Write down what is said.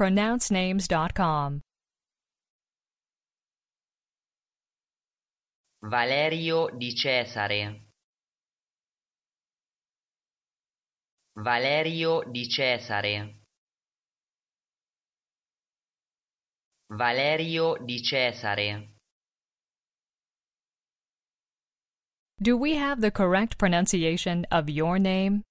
pronouncenames.com. Valerio di Cesare Valerio di Cesare Valerio di Cesare Do we have the correct pronunciation of your name?